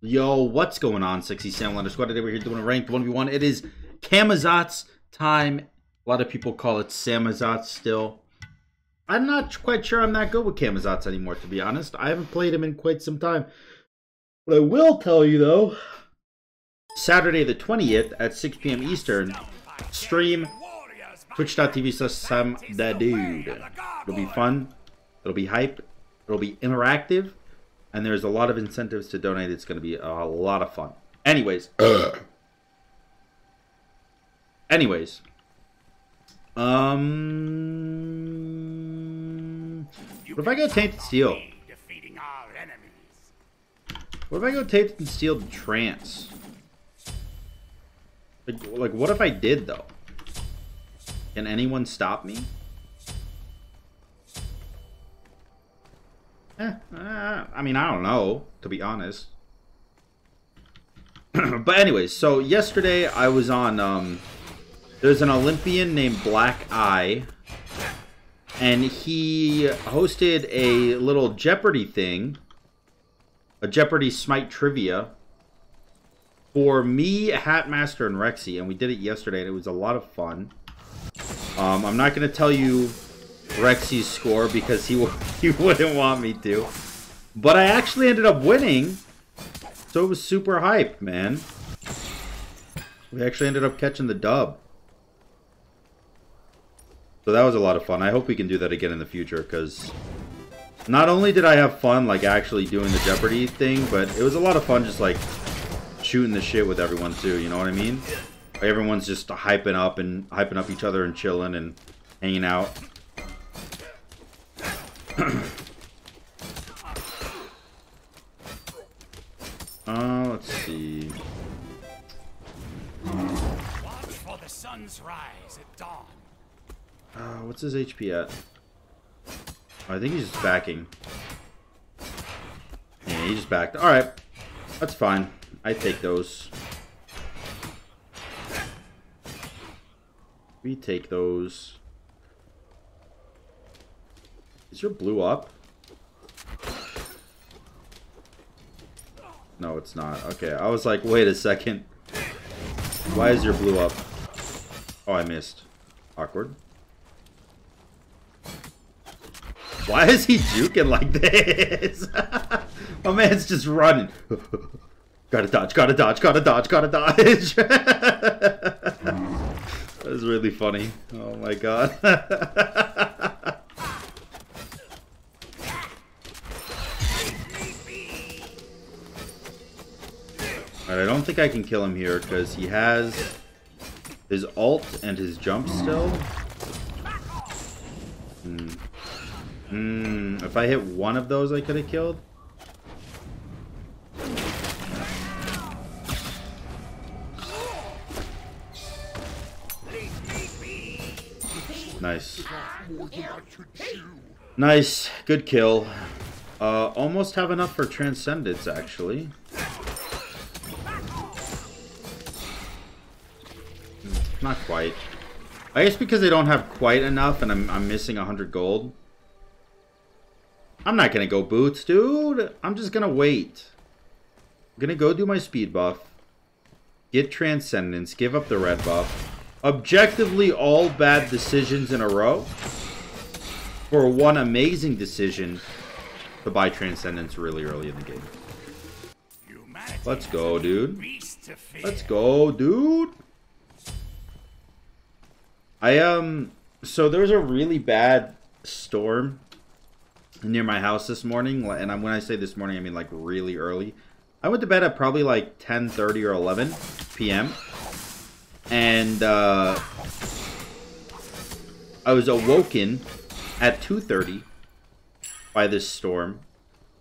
Yo, what's going on, Sexy Sam underscore? Today we're here doing a ranked 1v1. It is Camazotz time. A lot of people call it Samazotz still. I'm not quite sure I'm that good with Camazotz anymore, to be honest. I haven't played him in quite some time. What I will tell you, though, Saturday the 20th at 6 p.m. Eastern, stream twitch.tv slash Sam the Dude. It'll be fun. It'll be hype. It'll be interactive and there's a lot of incentives to donate. It's going to be a lot of fun. Anyways, anyways, um, what if I go Tainted Steel? What if I go Tainted Steel to Trance? Like, like, what if I did though? Can anyone stop me? Uh, I mean, I don't know, to be honest. but anyways, so yesterday I was on, um, there's an Olympian named Black Eye, and he hosted a little Jeopardy thing, a Jeopardy Smite trivia, for me, Hatmaster, and Rexy, and we did it yesterday, and it was a lot of fun. Um, I'm not going to tell you Rexy's score because he he wouldn't want me to. But I actually ended up winning. So it was super hype, man. We actually ended up catching the dub. So that was a lot of fun. I hope we can do that again in the future because not only did I have fun like actually doing the Jeopardy thing, but it was a lot of fun just like shooting the shit with everyone too, you know what I mean? everyone's just hyping up and hyping up each other and chilling and hanging out. Uh, let's see. Watch for the sun's rise at dawn. Uh, what's his HP at? Oh, I think he's just backing. Yeah, he just backed. Alright. That's fine. I take those. We take those. Is your blue up? No, it's not. Okay, I was like, wait a second. Why is your blue up? Oh, I missed. Awkward. Why is he juking like this? My man's just running. gotta dodge, gotta dodge, gotta dodge, gotta dodge. that was really funny. Oh my god. I don't think I can kill him here because he has his alt and his jump still. Hmm. Hmm. If I hit one of those, I could have killed. Nice. Nice. Good kill. Uh, almost have enough for Transcendence, actually. Not quite. I guess because they don't have quite enough and I'm, I'm missing 100 gold. I'm not going to go boots, dude. I'm just going to wait. I'm going to go do my speed buff. Get Transcendence. Give up the red buff. Objectively, all bad decisions in a row. For one amazing decision to buy Transcendence really early in the game. Let's go, dude. Let's go, dude. I um so there was a really bad storm near my house this morning and when I say this morning I mean like really early. I went to bed at probably like 10:30 or 11 p.m. and uh I was awoken at 2:30 by this storm.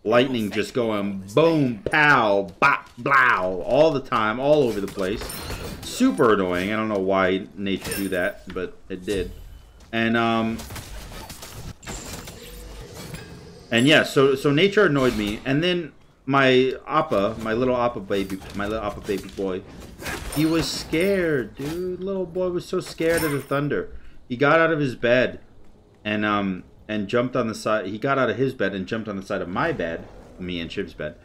Lightning just going boom, pow, bop, blow all the time, all over the place super annoying. I don't know why nature do that, but it did. And um and yeah, so so nature annoyed me, and then my appa, my little appa baby, my little appa baby boy, he was scared, dude. Little boy was so scared of the thunder. He got out of his bed, and um and jumped on the side. He got out of his bed and jumped on the side of my bed, me and Chip's bed,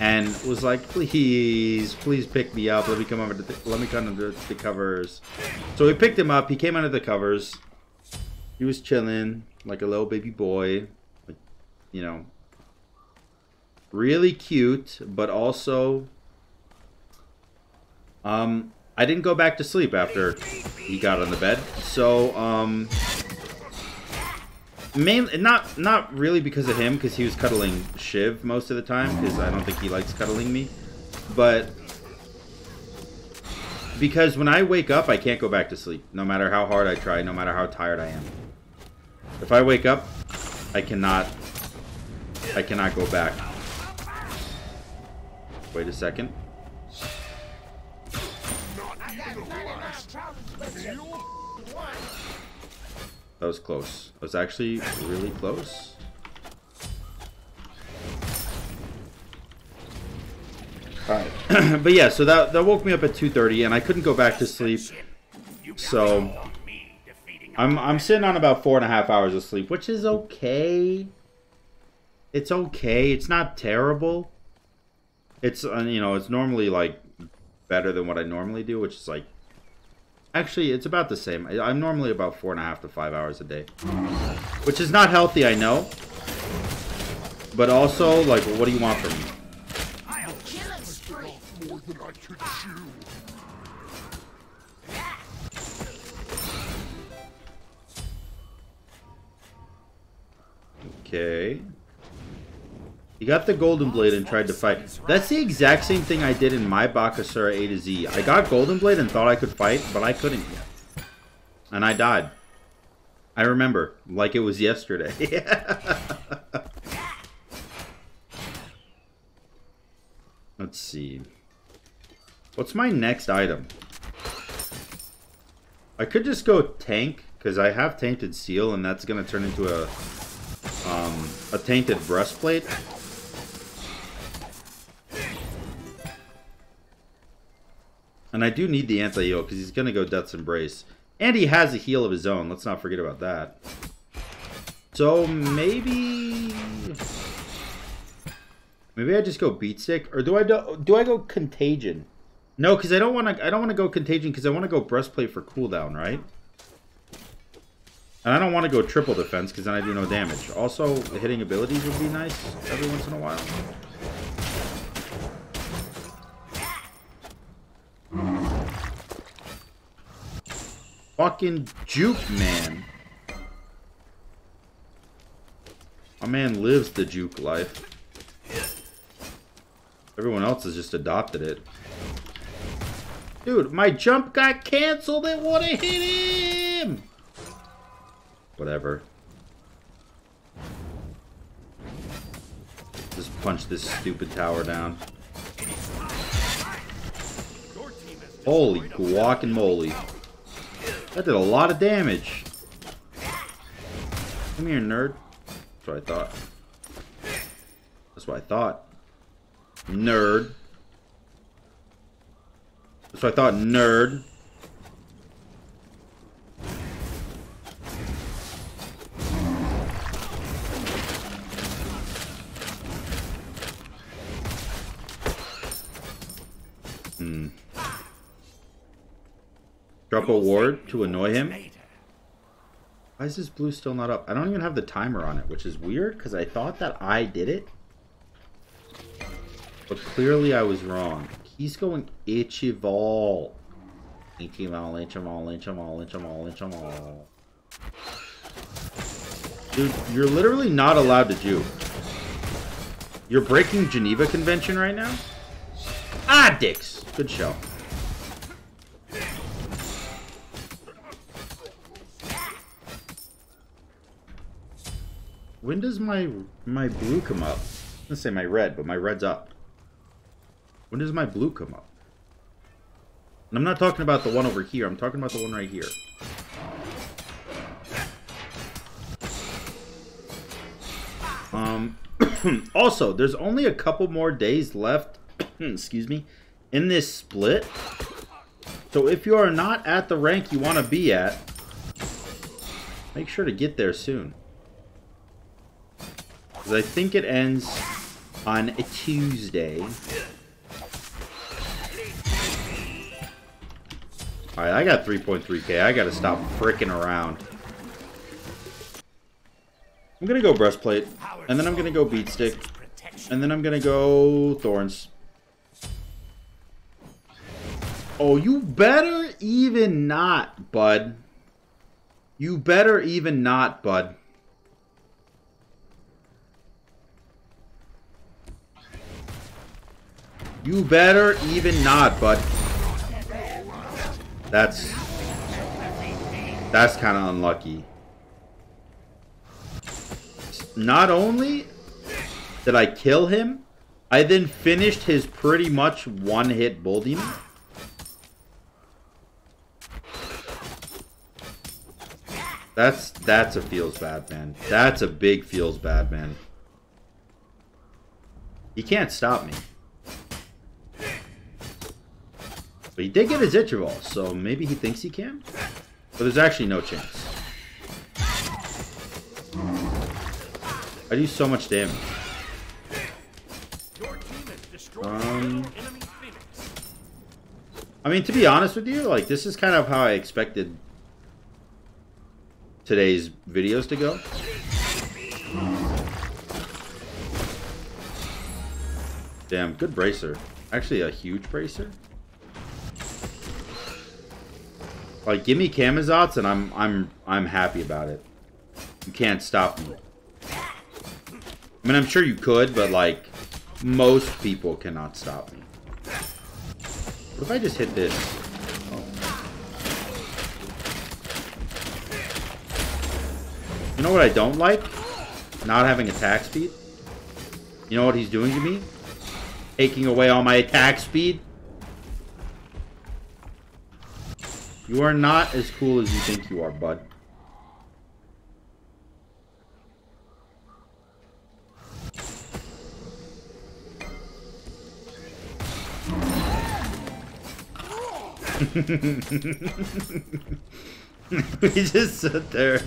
and was like, "Please, please pick me up. Let me come under. The, let me come under the covers." So we picked him up. He came under the covers. He was chilling like a little baby boy, you know, really cute, but also, um, I didn't go back to sleep after he got on the bed. So, um, mainly not not really because of him, because he was cuddling Shiv most of the time, because I don't think he likes cuddling me, but because when I wake up, I can't go back to sleep, no matter how hard I try, no matter how tired I am. If I wake up, I cannot, I cannot go back. Wait a second. That was close. That was actually really close. Alright. but yeah, so that, that woke me up at 2.30 and I couldn't go back to sleep. So I'm, I'm sitting on about four and a half hours of sleep, which is okay. It's okay. It's not terrible. It's, uh, you know, it's normally like better than what I normally do, which is like Actually, it's about the same. I, am normally about four and a half to five hours a day. Which is not healthy, I know. But also, like, what do you want from me? Okay. You got the Golden Blade and tried to fight. That's the exact same thing I did in my Bakasura A to Z. I got Golden Blade and thought I could fight, but I couldn't yet. And I died. I remember, like it was yesterday. Let's see. What's my next item? I could just go tank, because I have Tainted Steel, and that's going to turn into a um, a Tainted Breastplate. And I do need the anti-heal because he's going to go Death's Embrace. And he has a heal of his own. Let's not forget about that. So maybe... Maybe I just go Beat Stick? Or do I do, do I go Contagion? No, because I don't want to I don't want to go Contagion because I want to go Breastplate for cooldown, right? And I don't want to go triple defense because then I do no damage. Also, the hitting abilities would be nice every once in a while. Fucking juke man. My man lives the juke life. Everyone else has just adopted it. Dude, my jump got canceled. It would have hit him. Whatever. Just punch this stupid tower down. Holy guacamole. That did a lot of damage. Come here, nerd. That's what I thought. That's what I thought. Nerd. That's what I thought, nerd. Drop ward to annoy him. Why is this blue still not up? I don't even have the timer on it, which is weird because I thought that I did it. But clearly I was wrong. He's going Ichaival. Ichaival, Ichaival, Ichaival, Ichaival, Ichival. Dude, you're literally not allowed to juke. You're breaking Geneva Convention right now? Ah, dicks. Good show. When does my my blue come up? Let's say my red, but my red's up. When does my blue come up? And I'm not talking about the one over here. I'm talking about the one right here. Um, also, there's only a couple more days left, excuse me, in this split. So if you are not at the rank you want to be at, make sure to get there soon. Because I think it ends on a Tuesday. Alright, I got 3.3k. I gotta stop freaking around. I'm gonna go breastplate, and then I'm gonna go beatstick, and then I'm gonna go thorns. Oh, you better even not, bud. You better even not, bud. You better even not, bud. That's... That's kind of unlucky. Not only did I kill him, I then finished his pretty much one-hit Bull Demon. That's that's a feels bad, man. That's a big feels bad, man. He can't stop me. But he did get his Ichaival, so maybe he thinks he can? But there's actually no chance. I do so much damage. Um, I mean, to be honest with you, like, this is kind of how I expected today's videos to go. Damn, good bracer. Actually, a huge bracer. Like, give me Camazotz and I'm I'm I'm happy about it. You can't stop me. I mean, I'm sure you could, but like, most people cannot stop me. What if I just hit this? Oh. You know what I don't like? Not having attack speed. You know what he's doing to me? Taking away all my attack speed. You are not as cool as you think you are, bud. we just sit there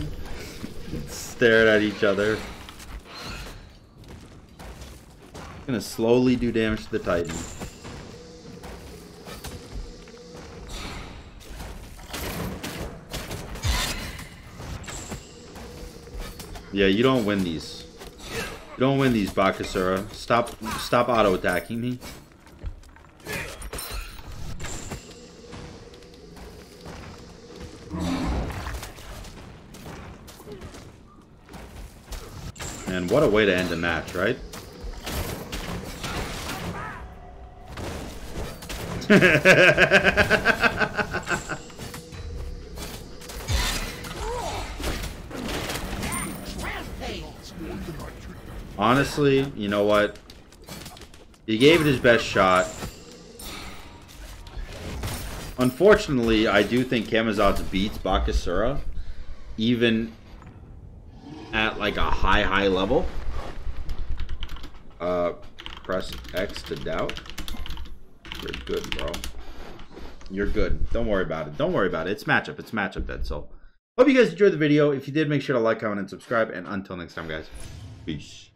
staring at each other. Gonna slowly do damage to the Titan. Yeah, you don't win these. You don't win these, Bakasura. Stop stop auto attacking me. And what a way to end a match, right? Honestly, you know what? He gave it his best shot. Unfortunately, I do think Camazotz beats Bakasura, even at like a high, high level. Uh, press X to doubt. You're good, bro. You're good. Don't worry about it. Don't worry about it. It's matchup. It's matchup dead. So, hope you guys enjoyed the video. If you did, make sure to like, comment, and subscribe. And until next time, guys, peace.